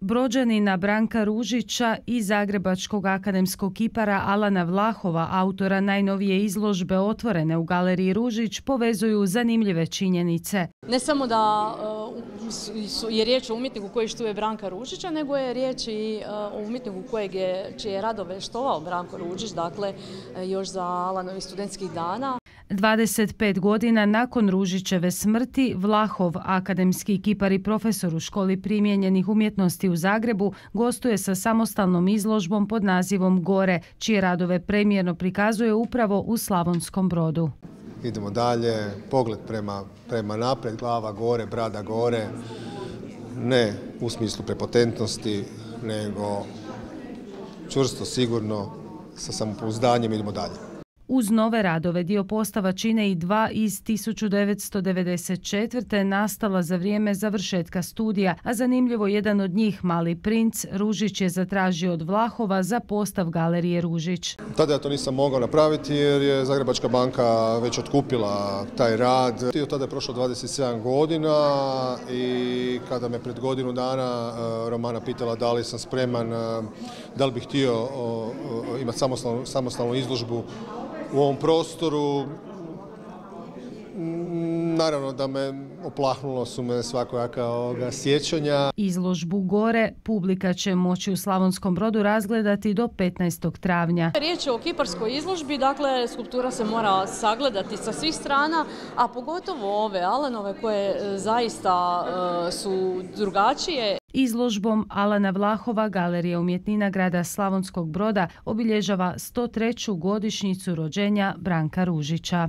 Brođanina Branka Ružića i zagrebačkog akademskog kipara Alana Vlahova, autora najnovije izložbe otvorene u galeriji Ružić, povezuju zanimljive činjenice. Ne samo da uh, je riječ o umjetniku koji štuje Branka Ružića, nego je riječ i uh, o umjetniku kojeg je, čije radove štovao Branko Ružić, dakle uh, još za Alanovi studentskih dana. 25 godina nakon Ružićeve smrti, Vlahov, akademski kipar i profesor u školi primijenjenih umjetnosti u Zagrebu, gostuje sa samostalnom izložbom pod nazivom Gore, čije radove premijerno prikazuje upravo u Slavonskom brodu. Idemo dalje, pogled prema, prema napred, glava gore, brada gore, ne u smislu prepotentnosti, nego čvrsto, sigurno, sa samopouzdanjem idemo dalje. Uz nove radove dio postava čine i dva iz 1994. nastala za vrijeme završetka studija, a zanimljivo jedan od njih, Mali princ, Ružić je zatražio od Vlahova za postav galerije Ružić. Tada ja to nisam mogao napraviti jer je Zagrebačka banka već otkupila taj rad. Od tada je prošlo 27 godina i kada me pred godinu dana e, Romana pitala da li sam spreman, e, da li bih htio imati samostalnu, samostalnu izložbu u ovom prostoru Naravno da me oplahnulo su me svakojaka sjećanja. Izložbu Gore publika će moći u Slavonskom brodu razgledati do 15. travnja. Riječ je o kiparskoj izložbi, dakle skulptura se mora sagledati sa svih strana, a pogotovo ove Alanove koje e, zaista e, su drugačije. Izložbom Alana Vlahova Galerija umjetnina grada Slavonskog broda obilježava 103. godišnjicu rođenja Branka Ružića.